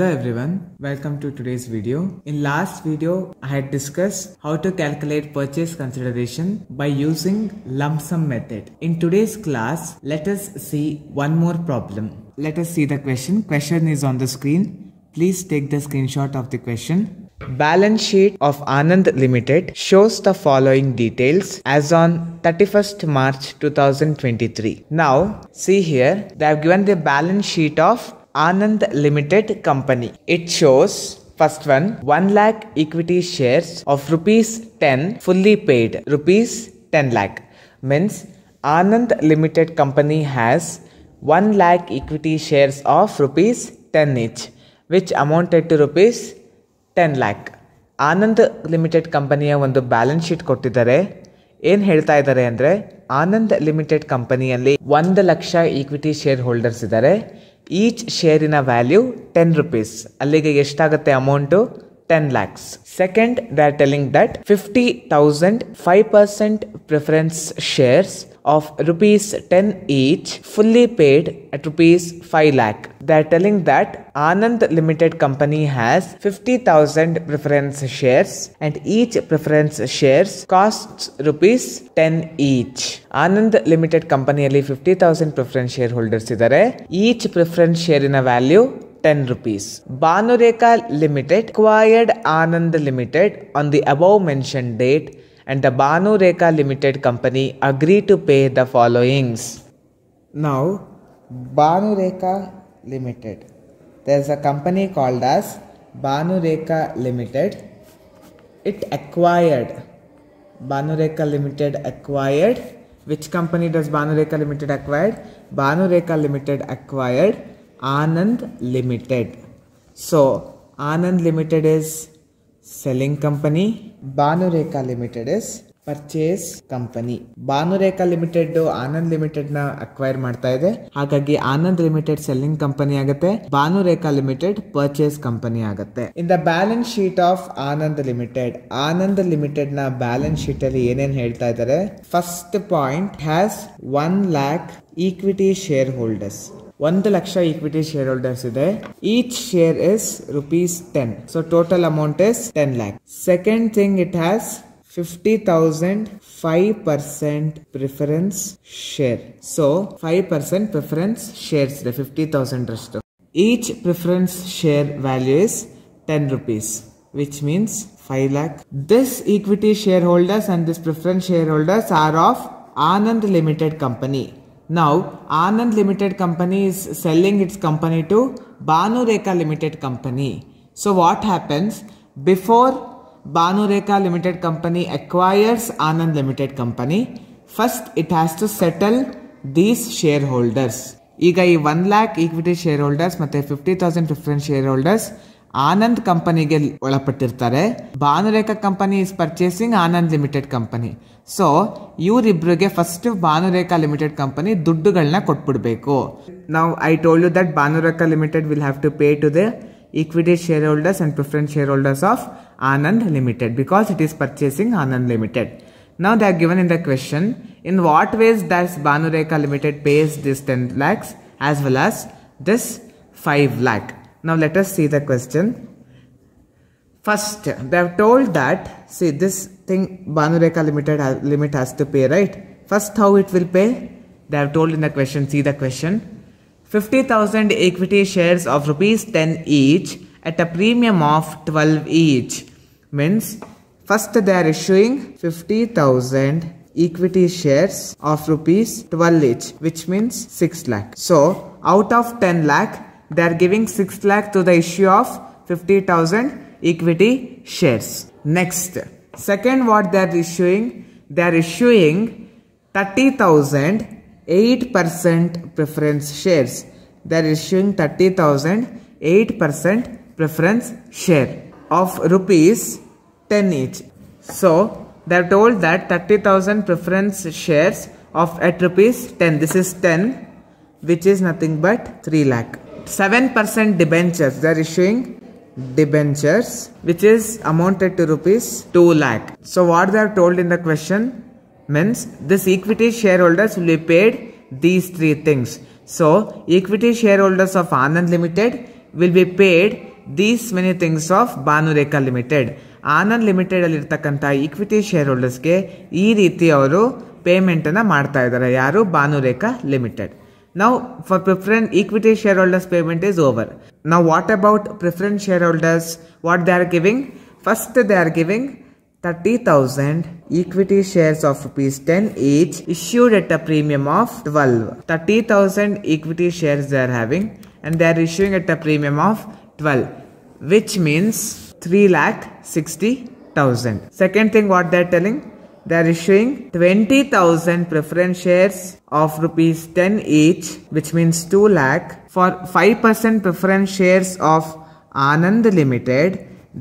Hello everyone, welcome to today's video. In last video, I had discussed how to calculate purchase consideration by using lump sum method. In today's class, let us see one more problem. Let us see the question. Question is on the screen. Please take the screenshot of the question. Balance sheet of Anand Limited shows the following details as on 31st March 2023. Now, see here, they have given the balance sheet of Anand Limited Company. It shows First one, 1 lakh equity shares of rupees 10 fully paid, rupees 10 lakh. Means Anand Limited Company has 1 lakh equity shares of rupees 10 each, which amounted to rupees ten lakh Anand limited ಕಂಪನಿಯ ಒಂದು balance sheet ಕೊಟ್ಟಿದ್ದಾರೆ ಏನು ಹೇಳ್ತಾ ಇದ್ದಾರೆ ಅಂದರೆ Anand limited ಕಂಪನಿಯಲ್ಲಿ ಒಂದು lakh equity share holders ಇದ್ದಾರೆ ಈಚ್ ಶೇರಿನ ವ್ಯಾಲ್ಯೂ ಟೆನ್ ರುಪೀಸ್ ಅಲ್ಲಿಗೆ ಎಷ್ಟಾಗುತ್ತೆ amount ten lakhs second they are telling that fifty thousand five percent preference shares of rupees 10 each fully paid at rupees 5 lakh. They are telling that Anand Limited Company has 50,000 preference shares and each preference shares costs rupees 10 each. Anand Limited ಕಂಪನಿಯಲ್ಲಿ fifty thousand preference share holders ಇದ್ದಾರೆ each preference ಶೇರಿನ value 10 rupees. Banureka Limited acquired Anand Limited on the above mentioned date and the Banu Rekha Limited company agreed to pay the followings. Now, Banu Rekha Limited. There's a company called as Banu Rekha Limited. It acquired. Banu Rekha Limited acquired. Which company does Banu Rekha Limited acquired? Banu Rekha Limited acquired Anand Limited. So, Anand Limited is selling company. Banureka Limited is purchase company Bhanurekha limited Anand ಲಿಮಿಟೆಡ್ನ acquire ಮಾಡ್ತಾ ಇದೆ. ಹಾಗಾಗಿ Anand limited selling company ಆಗುತ್ತೆ. Bhanurekha limited purchase company ಆಗುತ್ತೆ. In the balance sheet of Anand limited Anand ಲಿಮಿಟೆಡ್ನ balance sheet ಅಲ್ಲಿ ಏನೇನ್ ಹೇಳ್ತಾ ಇದ್ದಾರೆ first point has one lakh equity shareholders ಒಂದು ಲಕ್ಷ ಈಕ್ವಿಟಿ ಶೇರ್ ಹೋಲ್ಡರ್ಸ್ ಇದೆ each share is rupees ten so total amount is ten lac second thing it has fifty thousand five percent preference share so five percent preference shares ಇದೆ fifty thousand ಅಷ್ಟು each preference share value is ten rupees which means 5 lakh. This equity shareholders and this preference shareholders are of Anand Limited Company. Now, Anand Limited Company is selling its company to Banu Rekha Limited Company. So, what happens before Banu Rekha Limited Company acquires Anand Limited Company? First, it has to settle these shareholders. ಈಗ ಈ one lakh equity share holders ಮತ್ತೆ fifty thousand preference share holders Anand ಕಂಪನಿಗೆ ಒಳಪಟ್ಟಿರ್ತಾರೆ. Bhanurekha company is purchasing Anand limited company. So ಇವರಿಬ್ಬರಿಗೆ first Bhanurekha limited company ದುಡ್ಡುಗಳನ್ನ ಕೊಟ್ಬಿಡ್ಬೇಕು. ನಾವು I told you that Bhanurekha limited will have to pay to the equity shareholders and preference shareholders of Anand limited because it is purchasing Anand limited. Now they are given in the question in what ways that's Bhanurekha limited pays this ten lakhs as well as this five lakh Now let us see the question. First, they have told that see this thing Banureka Limited has, limit has to pay, right? First, how it will pay? They have told in the question. See the question. 50,000 equity shares of rupees 10 each at a premium of 12 each means first they are issuing 50,000 equity shares of rupees 12 each which means 6 lakh. So out of 10 lakh they are giving 6 lakh to the issue of 50,000 equity shares. Next second what they are issuing they are issuing 30,000 8% preference shares. They are issuing 30,000 8% preference share of rupees 10 each. So they are told that 30,000 preference shares of at rupees 10. This is 10 which is nothing but 3 lakh. 7% debentures. They are issuing debentures which is amounted to rupees 2 lakh. So what they are told in the question means this equity shareholders will be paid these three things. So equity shareholders of Anand Limited will be paid these many things of Bhanurekha limited Anand limited ಅಲ್ಲಿ ಇರ್ತಕ್ಕಂಥ shareholders ಶೇರ್ ಹೋಲ್ಡರ್ಸ್ಗೆ ಈ ರೀತಿ ಅವರು payment ಅನ್ನ ಮಾಡ್ತಾ ಇದ್ದಾರೆ ಯಾರು Bhanurekha limited Now for preference equity shareholders payment is over. Now what about preference shareholders? What they are giving? First they are giving 30,000 equity shares of rupees 10 each issued at a premium of 12. 30,000 equity shares they are having and they are issuing at a premium of 12 which means 3 lakh 60,000. Second thing what they are telling they are issuing 20,000 preference shares of rupees 10 each which means 2 lakh for 5% preference shares of Anand Limited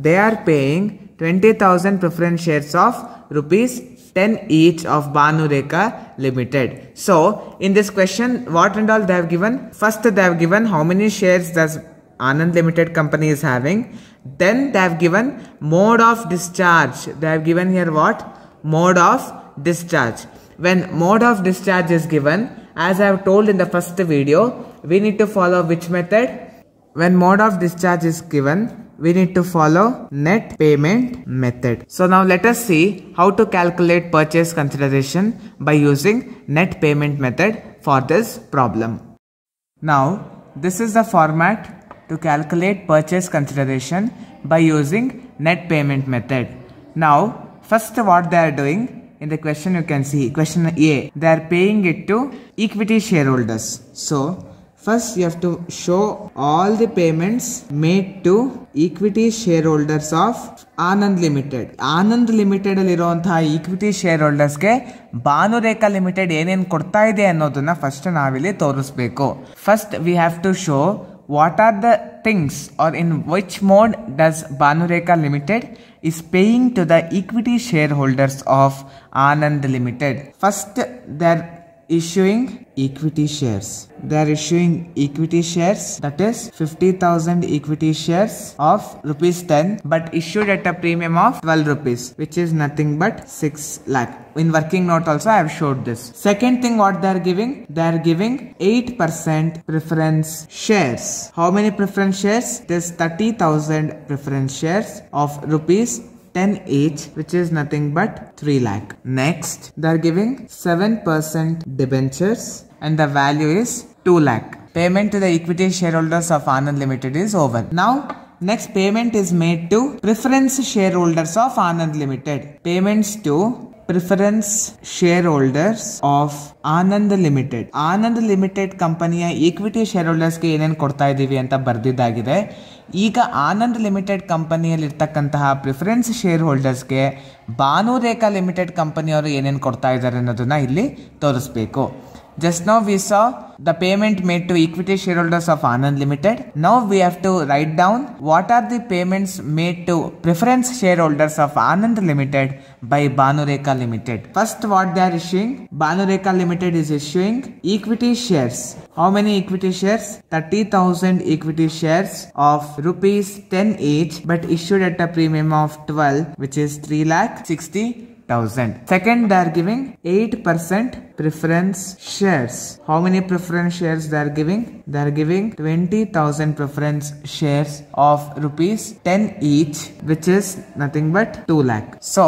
they are paying 20,000 preference shares of rupees 10 each of Banureka Limited. So, in this question, what and all they have given? First, they have given how many shares does Anand Limited company is having. Then, they have given mode of discharge. They have given here what? Mode of discharge. When mode of discharge is given, as I have told in the first video, we need to follow which method? When mode of discharge is given, we need to follow net payment method. So now let us see how to calculate purchase consideration by using net payment method for this problem. Now this is the format to calculate purchase consideration by using net payment method. Now first what they are doing in the question you can see question a they are paying it to equity shareholders so first you have to show all the payments made to equity shareholders of Anand limited Anand limited ಅಲ್ಲಿ ಇರುವಂತಹ equity share ಹೋಲ್ಡರ್ಸ್ಗೆ Bhanurekha limited ಏನೇನು ಕೊಡ್ತಾ ಇದೆ ಅನ್ನೋದನ್ನ first ನಾವಿಲ್ಲಿ ತೋರಿಸ್ಬೇಕು. First we have to show what are the things or in which mode does Banureka Limited is paying to the equity shareholders of Anand Limited? First, there issuing equity shares. They are issuing equity shares that is 50,000 equity shares of rupees 10 but issued at a premium of 12 rupees which is nothing but 6 lakh. In working note also I have showed this. Second thing what they are giving? They are giving 8% preference shares. How many preference shares? This 30,000 preference shares of rupees 10 each which is nothing but 3 lakh. Next they are giving 7% debentures and the value is 2 lakh. Payment to the equity shareholders of Anand Limited is over. Now next payment is made to preference shareholders of Anand Limited. Payments to preference shareholders of Anand limited Anand limited ಕಂಪನಿಯ equity share ಹೋಲ್ಡರ್ಸ್ಗೆ ಏನೇನು ಕೊಡ್ತಾ ಇದ್ದೀವಿ ಅಂತ ಬರೆದಿದ್ದಾಗಿದೆ. ಈಗ Anand limited ಕಂಪನಿಯಲ್ಲಿರ್ತಕ್ಕಂತಹ preference share ಹೋಲ್ಡರ್ಸ್ಗೆ ಭಾನುರೇಖಾ ಲಿಮಿಟೆಡ್ ಕಂಪನಿಯವರು ಏನೇನು ಕೊಡ್ತಾ ಇದ್ದಾರೆ ಅನ್ನೋದನ್ನು ಇಲ್ಲಿ ತೋರಿಸ್ಬೇಕು. Just now we saw the payment made to equity shareholders of Anand Limited. Now we have to write down what are the payments made to preference shareholders of Anand Limited by Banureka Limited. First what they are issuing? Banureka Limited is issuing equity shares. How many equity shares? 30,000 equity shares of rupees 10 each but issued at a premium of 12 which is 3 lakh 60 thousand. Second, they are giving 8% preference shares. How many preference shares they are giving? They are giving 20,000 preference shares of rupees 10 each, which is nothing but 2 lakh. So,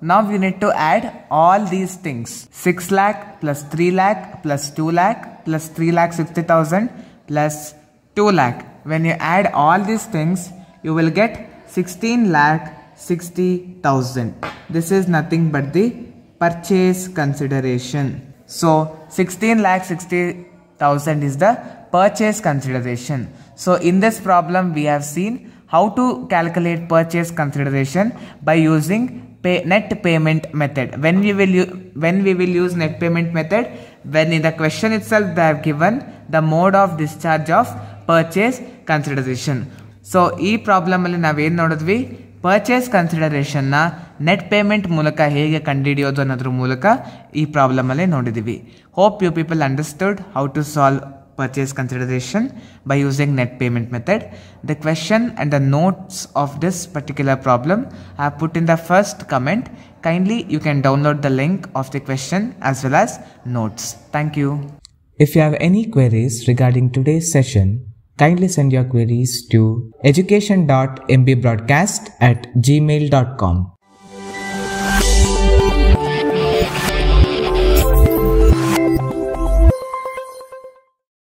now we need to add all these things 6 lakh plus 3 lakh plus 2 lakh plus 3 lakh 60,000 plus 2 lakh. When you add all these things, you will get 16 lakh 60,000. This is nothing but the purchase consideration. So 16 lakh 60,000 is the purchase consideration. So in this problem we have seen how to calculate purchase consideration by using pay, net payment method. When we will u- when we will use net payment method when in the question itself they have given the mode of discharge of purchase consideration. So ಈ problem ಅಲ್ಲಿ ನಾವೇನು ನೋಡಿದ್ವಿ purchase ಕನ್ಸಿಡರೇಷನ್ನ net payment ಮೂಲಕ ಹೇಗೆ ಕಂಡುಹಿಡಿಯೋದು ಅನ್ನೋದ್ರ ಮೂಲಕ ಈ ಪ್ರಾಬ್ಲಮ್ ಅಲ್ಲಿ ನೋಡಿದ್ದೀವಿ hope you people understood how to solve purchase consideration by using net payment method. The question and the notes of this particular problem I have put in the first comment. Kindly you can download the link of the question as well as notes. Thank you. If you have any queries regarding today's session, kindly send your queries to education.mbroadcast at gmail.com.